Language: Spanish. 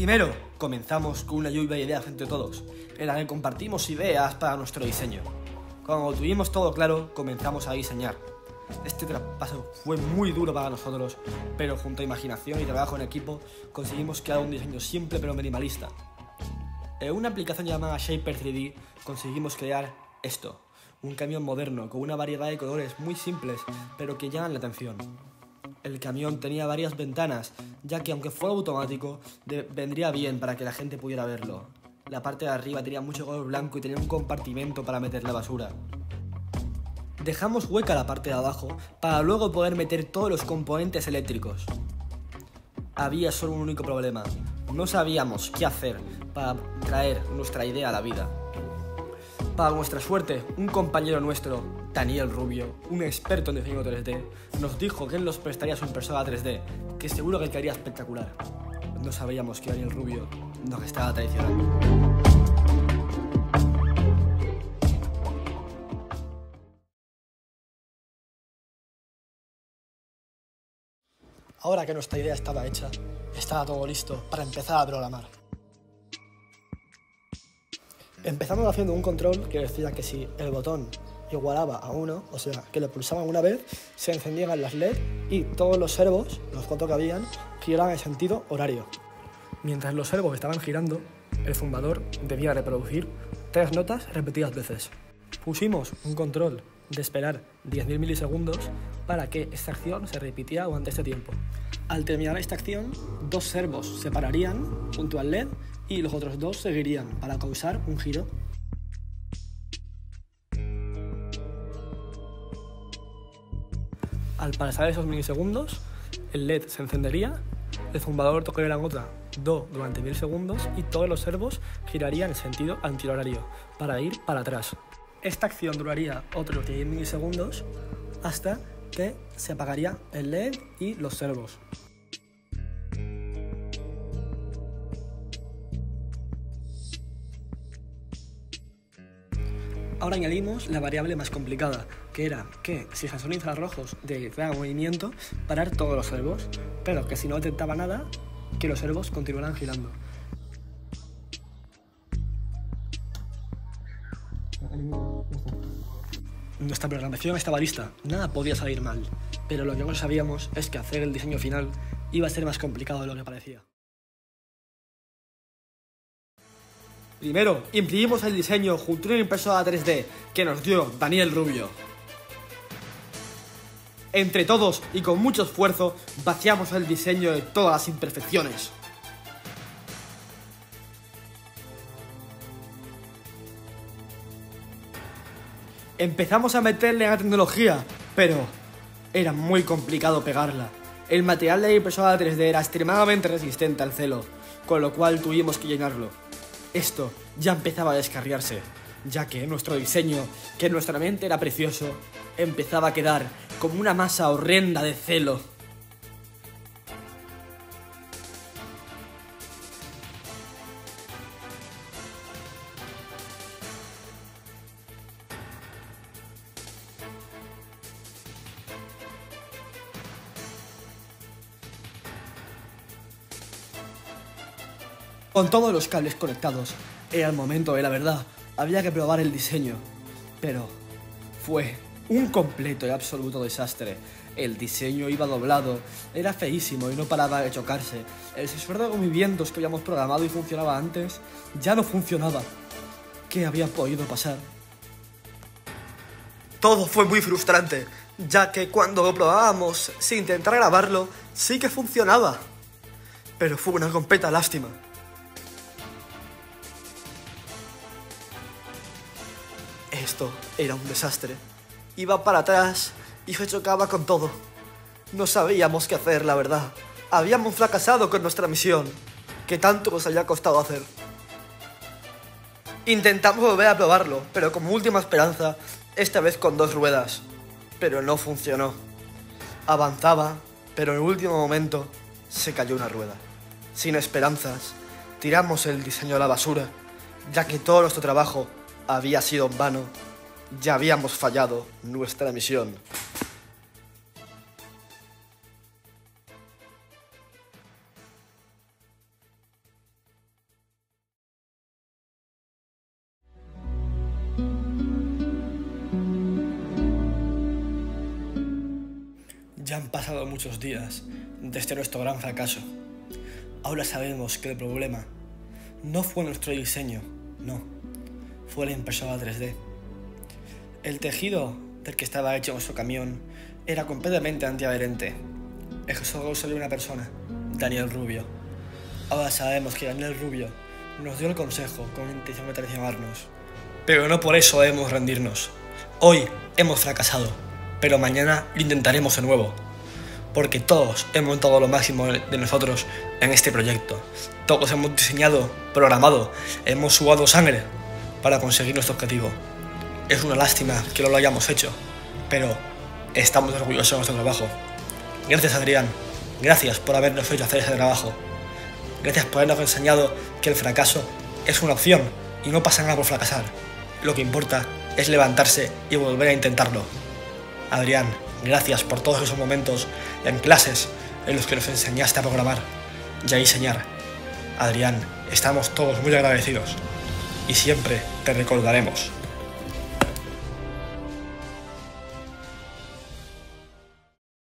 Primero, comenzamos con una lluvia de ideas entre todos, en la que compartimos ideas para nuestro diseño. Cuando tuvimos todo claro, comenzamos a diseñar. Este traspaso fue muy duro para nosotros, pero junto a imaginación y trabajo en equipo conseguimos crear un diseño simple pero minimalista. En una aplicación llamada Shaper 3D conseguimos crear esto, un camión moderno con una variedad de colores muy simples pero que llaman la atención. El camión tenía varias ventanas, ya que aunque fuera automático, vendría bien para que la gente pudiera verlo. La parte de arriba tenía mucho color blanco y tenía un compartimento para meter la basura. Dejamos hueca la parte de abajo para luego poder meter todos los componentes eléctricos. Había solo un único problema. No sabíamos qué hacer para traer nuestra idea a la vida. Para nuestra suerte, un compañero nuestro, Daniel Rubio, un experto en diseño 3D, nos dijo que él nos prestaría su impresora 3D, que seguro que quedaría espectacular. No sabíamos que Daniel Rubio nos estaba traicionando. Ahora que nuestra idea estaba hecha, estaba todo listo para empezar a programar. Empezamos haciendo un control que decía que si el botón igualaba a 1, o sea, que le pulsaban una vez, se encendían las LED y todos los servos, los cuatro que habían, giraban en sentido horario. Mientras los servos estaban girando, el zumbador debía reproducir tres notas repetidas veces. Pusimos un control de esperar 10.000 milisegundos para que esta acción se repitiera durante este tiempo. Al terminar esta acción, dos servos se pararían junto al LED y los otros dos seguirían para causar un giro. Al pasar esos milisegundos, el LED se encendería, el zumbador tocaría la nota Do durante mil segundos y todos los servos girarían en sentido antihorario para ir para atrás. Esta acción duraría otros 10 milisegundos hasta que se apagaría el LED y los servos. Ahora añadimos la variable más complicada, que era que si se son infrarrojos de movimiento, parar todos los servos, pero que si no detectaba nada, que los servos continuaran girando. Nuestra programación estaba lista, nada podía salir mal, pero lo que no sabíamos es que hacer el diseño final iba a ser más complicado de lo que parecía. Primero, imprimimos el diseño junto a una impresora 3D que nos dio Daniel Rubio. Entre todos y con mucho esfuerzo, vaciamos el diseño de todas las imperfecciones. Empezamos a meterle a la tecnología, pero era muy complicado pegarla. El material de la impresora 3D era extremadamente resistente al celo, con lo cual tuvimos que llenarlo. Esto ya empezaba a descarriarse, ya que nuestro diseño, que en nuestra mente era precioso, empezaba a quedar como una masa horrenda de celo. Con todos los cables conectados, era el momento de la verdad. Había que probar el diseño. Pero fue un completo y absoluto desastre. El diseño iba doblado, era feísimo y no paraba de chocarse. El sensor de movimientos que habíamos programado y funcionaba antes ya no funcionaba. ¿Qué había podido pasar? Todo fue muy frustrante, ya que cuando lo probábamos sin intentar grabarlo, sí que funcionaba. Pero fue una completa lástima. Esto era un desastre. Iba para atrás y se chocaba con todo. No sabíamos qué hacer, la verdad. Habíamos fracasado con nuestra misión, que tanto nos había costado hacer. Intentamos volver a probarlo, pero como última esperanza, esta vez con dos ruedas. Pero no funcionó. Avanzaba, pero en el último momento se cayó una rueda. Sin esperanzas, tiramos el diseño a la basura, ya que todo nuestro trabajo había sido en vano, ya habíamos fallado nuestra misión. Ya han pasado muchos días desde este nuestro gran fracaso. Ahora sabemos que el problema no fue nuestro diseño, no fue la impresora 3D. El tejido del que estaba hecho nuestro camión era completamente antiadherente. Eso solo una persona, Daniel Rubio. Ahora sabemos que Daniel Rubio nos dio el consejo con la intención de traicionarnos. Pero no por eso debemos rendirnos. Hoy hemos fracasado, pero mañana lo intentaremos de nuevo. Porque todos hemos dado lo máximo de nosotros en este proyecto. Todos hemos diseñado, programado, hemos sudado sangre para conseguir nuestro objetivo. Es una lástima que no lo hayamos hecho, pero estamos orgullosos de nuestro trabajo. Gracias Adrián, gracias por habernos hecho hacer ese trabajo. Gracias por habernos enseñado que el fracaso es una opción y no pasa nada por fracasar. Lo que importa es levantarse y volver a intentarlo. Adrián, gracias por todos esos momentos en clases en los que nos enseñaste a programar y a diseñar. Adrián, estamos todos muy agradecidos y siempre te recordaremos.